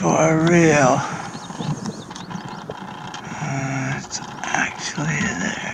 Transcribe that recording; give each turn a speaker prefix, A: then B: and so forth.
A: for real. Uh, it's actually there.